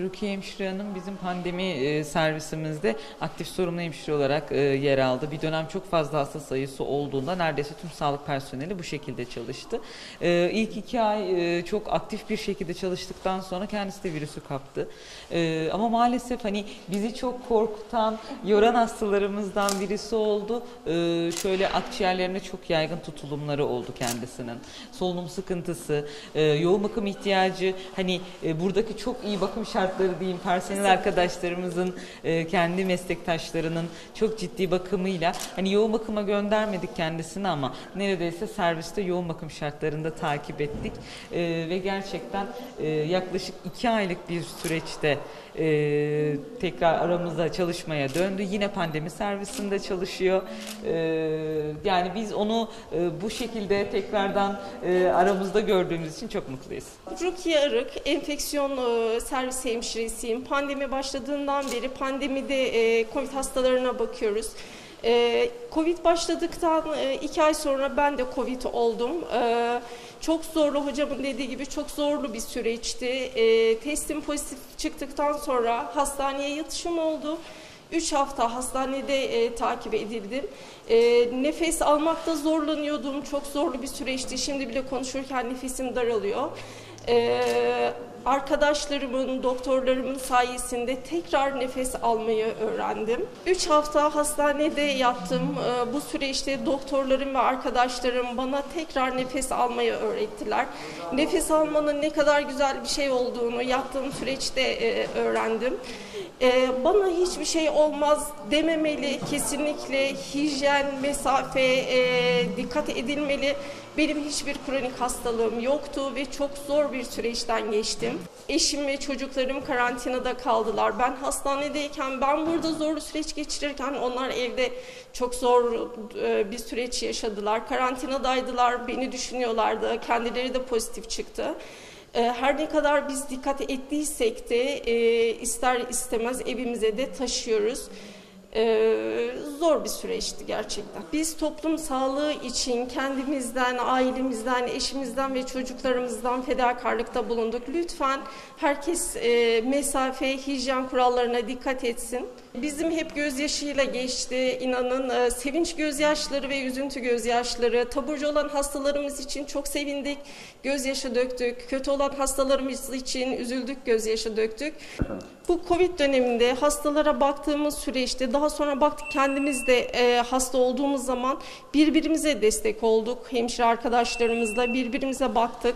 Rukiye Hemşire Hanım bizim pandemi e, servisimizde aktif sorumlu hemşire olarak e, yer aldı. Bir dönem çok fazla hasta sayısı olduğunda neredeyse tüm sağlık personeli bu şekilde çalıştı. E, İlk iki ay çok aktif bir şekilde çalıştıktan sonra kendisi de virüsü kaptı. Ama maalesef hani bizi çok korkutan, yoran hastalarımızdan birisi oldu. Şöyle akciğerlerine çok yaygın tutulumları oldu kendisinin. Solunum sıkıntısı, yoğun bakım ihtiyacı, hani buradaki çok iyi bakım şartları diyeyim, personel arkadaşlarımızın, e, kendi meslektaşlarının çok ciddi bakımıyla, hani yoğun bakıma göndermedik kendisini ama neredeyse serviste yoğun bakım şartlarında takip ettik. E, ve gerçekten e, yaklaşık iki aylık bir süreçte e, tekrar aramıza çalışmaya döndü. Yine pandemi servisinde çalışıyor. E, yani biz onu e, bu şekilde tekrardan e, aramızda gördüğümüz için çok mutluyuz. Rukiye Arık, enfeksiyon e, servis hemşiresiyim. Pandemi başladığından beri pandemide e, COVID hastalarına bakıyoruz. E, Covid başladıktan e, iki ay sonra ben de Covid oldum. E, çok zorlu, hocamın dediği gibi çok zorlu bir süreçti. E, testim pozitif çıktıktan sonra hastaneye yatışım oldu. 3 hafta hastanede e, takip edildim. E, nefes almakta zorlanıyordum. Çok zorlu bir süreçti. Şimdi bile konuşurken nefesim daralıyor. E, arkadaşlarımın, doktorlarımın sayesinde tekrar nefes almayı öğrendim. 3 hafta hastanede yattım. E, bu süreçte doktorlarım ve arkadaşlarım bana tekrar nefes almayı öğrettiler. Nefes almanın ne kadar güzel bir şey olduğunu yattığım süreçte e, öğrendim. E, bana hiçbir şey olmaz dememeli, kesinlikle hijyen, mesafe e, dikkat edilmeli. Benim hiçbir kronik hastalığım yoktu ve çok zor bir süreçten geçtim. Eşim ve çocuklarım karantinada kaldılar. Ben hastanedeyken, ben burada zorlu süreç geçirirken onlar evde çok zor e, bir süreç yaşadılar. Karantinadaydılar, beni düşünüyorlardı. Kendileri de pozitif çıktı. E, Her ne kadar biz dikkat ettiysek de e, ister istemez evimize de taşıyoruz. Ee, zor bir süreçti gerçekten. Biz toplum sağlığı için kendimizden, ailemizden, eşimizden ve çocuklarımızdan fedakarlıkta bulunduk. Lütfen herkes e, mesafe, hijyen kurallarına dikkat etsin. Bizim hep gözyaşıyla geçti. İnanın e, sevinç gözyaşları ve üzüntü gözyaşları. Taburcu olan hastalarımız için çok sevindik. Gözyaşı döktük. Kötü olan hastalarımız için üzüldük, gözyaşı döktük. Bu Covid döneminde hastalara baktığımız süreçte daha sonra baktık kendimiz de e, hasta olduğumuz zaman birbirimize destek olduk. Hemşire arkadaşlarımızla birbirimize baktık.